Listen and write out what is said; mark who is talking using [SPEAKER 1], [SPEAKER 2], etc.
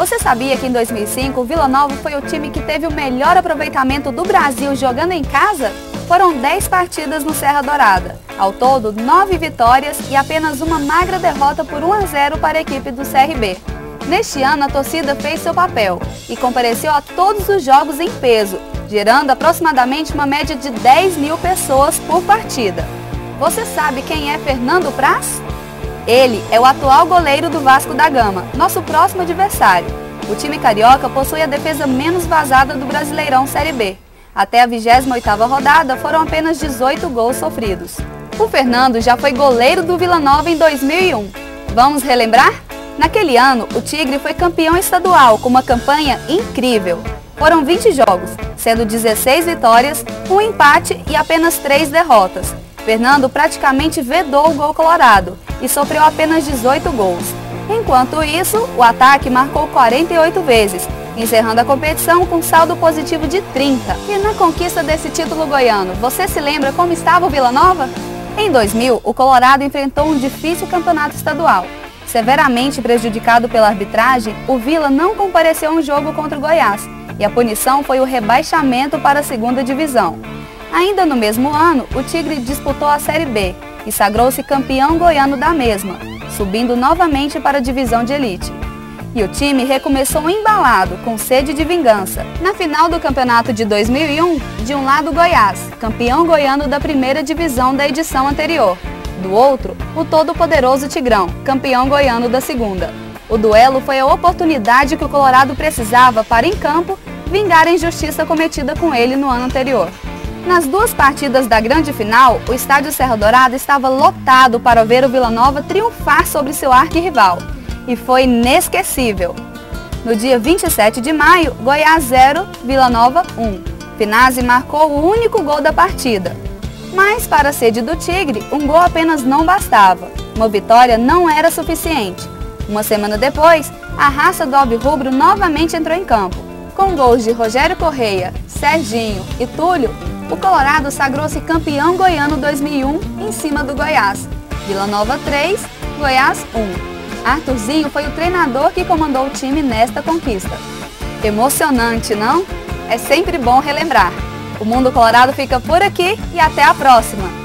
[SPEAKER 1] Você sabia que em 2005 o Vila Nova foi o time que teve o melhor aproveitamento do Brasil jogando em casa? Foram 10 partidas no Serra Dourada. Ao todo, 9 vitórias e apenas uma magra derrota por 1 a 0 para a equipe do CRB. Neste ano, a torcida fez seu papel e compareceu a todos os jogos em peso, gerando aproximadamente uma média de 10 mil pessoas por partida. Você sabe quem é Fernando Praz? Ele é o atual goleiro do Vasco da Gama, nosso próximo adversário. O time carioca possui a defesa menos vazada do Brasileirão Série B. Até a 28ª rodada foram apenas 18 gols sofridos. O Fernando já foi goleiro do Vila Nova em 2001. Vamos relembrar? Naquele ano, o Tigre foi campeão estadual com uma campanha incrível. Foram 20 jogos, sendo 16 vitórias, um empate e apenas 3 derrotas. Fernando praticamente vedou o gol colorado e sofreu apenas 18 gols. Enquanto isso, o ataque marcou 48 vezes, encerrando a competição com saldo positivo de 30. E na conquista desse título goiano, você se lembra como estava o Vila Nova? Em 2000, o Colorado enfrentou um difícil campeonato estadual. Severamente prejudicado pela arbitragem, o Vila não compareceu a um jogo contra o Goiás, e a punição foi o rebaixamento para a segunda divisão. Ainda no mesmo ano, o Tigre disputou a Série B e sagrou-se campeão goiano da mesma, subindo novamente para a divisão de elite. E o time recomeçou embalado, com sede de vingança. Na final do campeonato de 2001, de um lado Goiás, campeão goiano da primeira divisão da edição anterior. Do outro, o todo-poderoso Tigrão, campeão goiano da segunda. O duelo foi a oportunidade que o Colorado precisava para, em campo, vingar a injustiça cometida com ele no ano anterior. Nas duas partidas da grande final, o estádio Serra Dourada estava lotado para ver o Vila Nova triunfar sobre seu arquirrival. E foi inesquecível. No dia 27 de maio, Goiás 0, Vila Nova 1. Finazzi marcou o único gol da partida. Mas, para a sede do Tigre, um gol apenas não bastava. Uma vitória não era suficiente. Uma semana depois, a raça do Alvirrubro novamente entrou em campo. Com gols de Rogério Correia, Serginho e Túlio, o Colorado sagrou-se campeão goiano 2001 em cima do Goiás. Vila Nova 3, Goiás 1. Arthurzinho foi o treinador que comandou o time nesta conquista. Emocionante, não? É sempre bom relembrar. O Mundo Colorado fica por aqui e até a próxima!